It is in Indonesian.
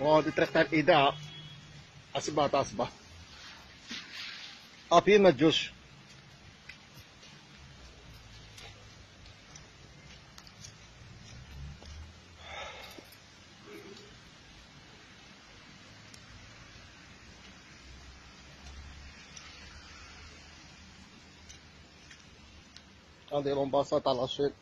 Oh, die trekt daar ida. Asba tasba. Api ma jush. هذه لومباسات على الشيط